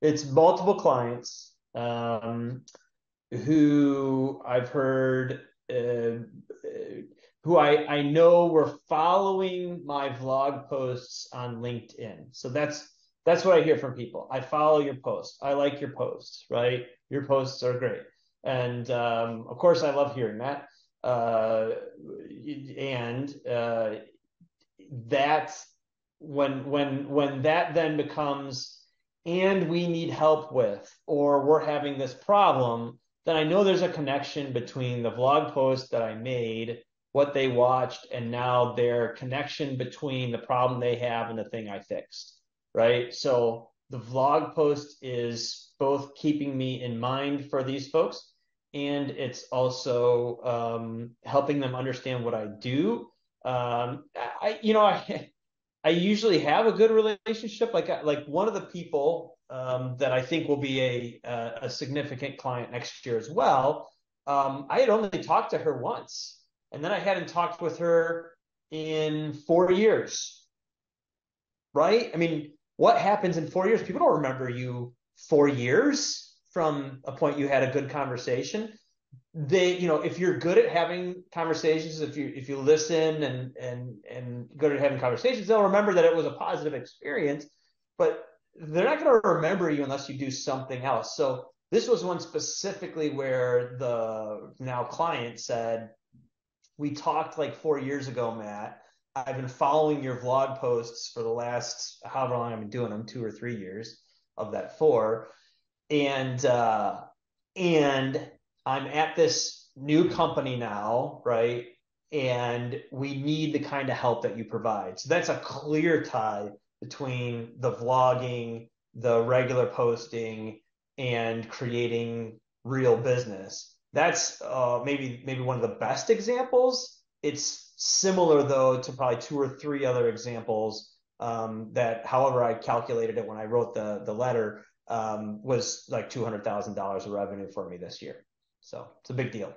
it's multiple clients um, who I've heard uh, who I, I know were following my vlog posts on LinkedIn. So that's that's what I hear from people. I follow your posts. I like your posts, right? Your posts are great. And um, of course, I love hearing that. Uh, and uh, when when when that then becomes and we need help with or we're having this problem then i know there's a connection between the vlog post that i made what they watched and now their connection between the problem they have and the thing i fixed right? So the vlog post is both keeping me in mind for these folks and it's also um, helping them understand what i do. Um, I, you know, I, I usually have a good relationship. Like, like one of the people um, that I think will be a, a, a significant client next year as well. Um, I had only talked to her once, and then I hadn't talked with her in four years. Right? I mean, what happens in four years? People don't remember you four years from a point you had a good conversation they you know if you're good at having conversations if you if you listen and and and good at having conversations they'll remember that it was a positive experience but they're not going to remember you unless you do something else. So this was one specifically where the now client said we talked like four years ago matt. I've been following your vlog posts for the last however long i've been doing them two or three years of that four. And uh and I'm at this new company now, right? And we need the kind of help that you provide. So that's a clear tie between the vlogging, the regular posting, and creating real business. That's uh, maybe maybe one of the best examples. It's similar though to probably two or three other examples um, that, however I calculated it when I wrote the the letter, um, was like two hundred thousand dollars of revenue for me this year. So it's a big deal.